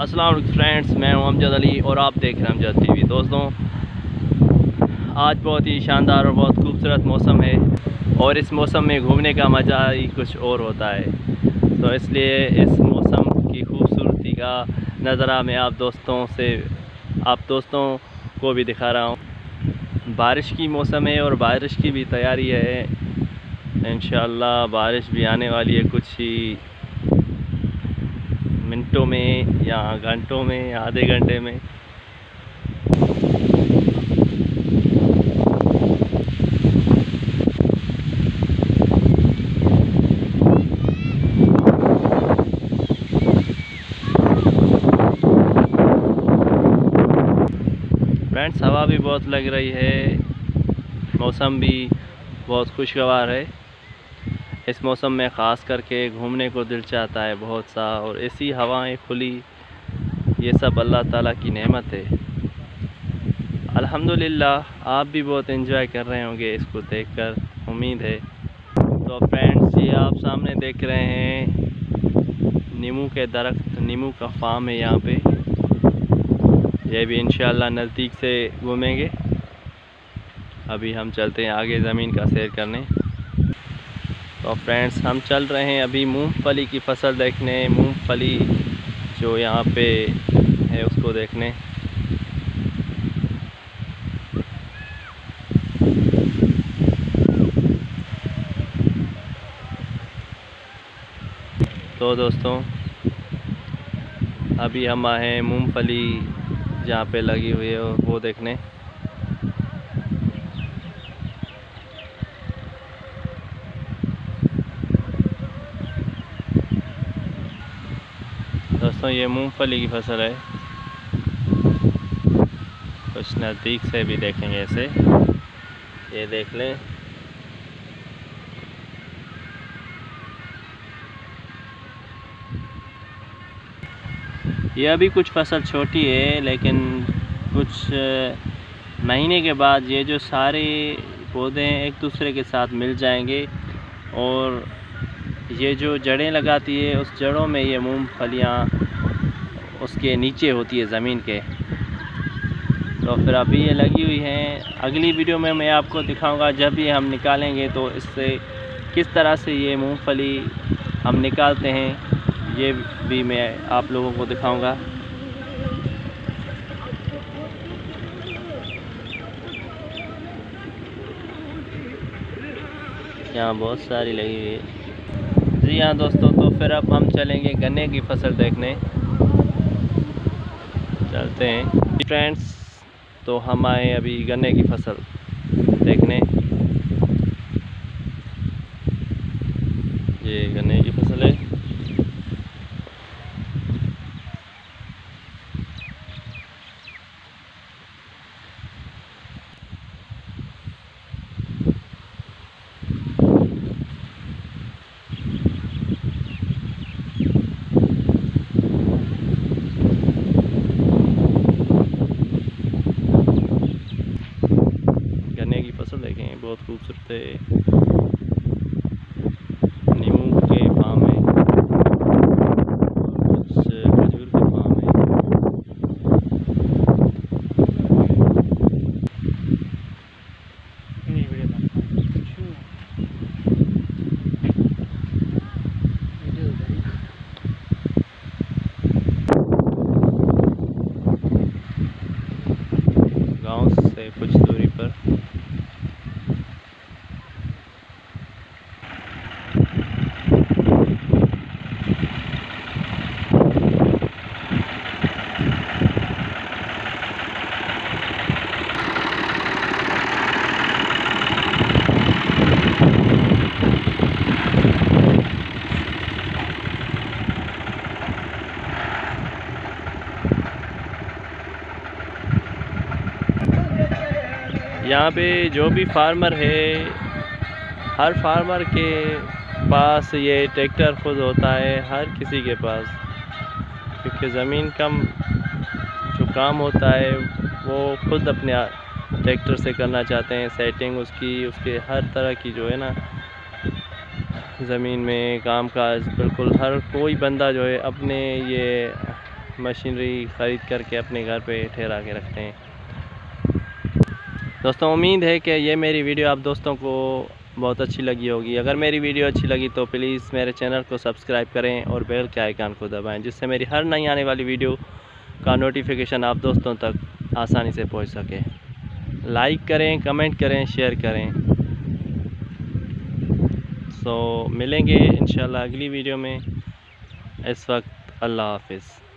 अस्सलाम फ्रेंड्स, मैं हूँ अमजद अली और आप देख रहे हैं अमजद टीवी। दोस्तों, आज बहुत ही शानदार और बहुत खूबसूरत मौसम है और इस मौसम में घूमने का मज़ा ही कुछ और होता है। तो इसलिए इस मौसम की खूबसूरती का नज़रा मैं आप दोस्तों से, आप दोस्तों को भी दिखा रहा हूँ। बारिश की मौसम है और बारिश की भी तैयारी है। इन बारिश भी आने वाली है कुछ ही मिनटों में या घंटों में आधे घंटे में। फ्रेंड्स हवा भी बहुत लग रही है, मौसम भी बहुत खुशगवार है। इस मौसम में ख़ास करके घूमने को दिल चाहता है बहुत सा, और ऐसी हवाएँ, खुली, ये सब अल्लाह ताला की नेमत है। अल्हम्दुलिल्लाह, आप भी बहुत इन्जॉय कर रहे होंगे इसको देखकर, उम्मीद है। तो फ्रेंड्स ये आप सामने देख रहे हैं, नीमू के दरख्त, नीमू का फार्म है यहाँ पे। ये भी इंशाल्लाह नज़दीक से घूमेंगे। अभी हम चलते हैं आगे ज़मीन का सैर करने। तो फ्रेंड्स, हम चल रहे हैं अभी मूंगफली की फ़सल देखने। मूंगफली जो यहाँ पे है, उसको देखने। तो दोस्तों, अभी हम आए हैं मूंगफली जहाँ पे लगी हुई है वो देखने। दोस्तों, ये मूंगफली की फ़सल है। कुछ नज़दीक से भी देखेंगे ऐसे ये देख लें। ये अभी कुछ फ़सल छोटी है, लेकिन कुछ महीने के बाद ये जो सारे पौधे हैं एक दूसरे के साथ मिल जाएँगे और ये जो जड़ें लगाती है, उस जड़ों में ये मूंगफलियाँ उसके नीचे होती है ज़मीन के। तो फिर अभी ये लगी हुई हैं। अगली वीडियो में मैं आपको दिखाऊँगा जब ये हम निकालेंगे तो इससे किस तरह से ये मूंगफली हम निकालते हैं, ये भी मैं आप लोगों को दिखाऊँगा। यहाँ बहुत सारी लगी हुई है। जी हाँ दोस्तों तो फिर अब हम चलेंगे गन्ने की फ़सल देखने। चलते हैं। फ्रेंड्स तो हम आए अभी गन्ने की फ़सल देखने ये गन्ने की फ़सल है बहुत खूबसूरत है। नीमू के फार्म है। कुछ खजूर के फार्म है। गाँव से कुछ यहाँ पे जो भी फार्मर है, हर फार्मर के पास ये ट्रैक्टर खुद होता है, हर किसी के पास। क्योंकि ज़मीन कम, जो काम होता है, वो खुद अपने ट्रैक्टर से करना चाहते हैं सेटिंग उसकी, उसके हर तरह की जो है ना, ज़मीन में काम काज बिल्कुल हर कोई बंदा जो है अपने ये मशीनरी ख़रीद करके अपने घर पे ठहरा के रखते हैं। दोस्तों, उम्मीद है कि ये मेरी वीडियो आप दोस्तों को बहुत अच्छी लगी होगी। अगर मेरी वीडियो अच्छी लगी तो प्लीज़ मेरे चैनल को सब्सक्राइब करें और बेल के आइकान को दबाएँ, जिससे मेरी हर नई आने वाली वीडियो का नोटिफिकेशन आप दोस्तों तक आसानी से पहुँच सके। लाइक करें, कमेंट करें, शेयर करें। सो मिलेंगे इन अगली वीडियो में। इस वक्त अल्लाह हाफिज़।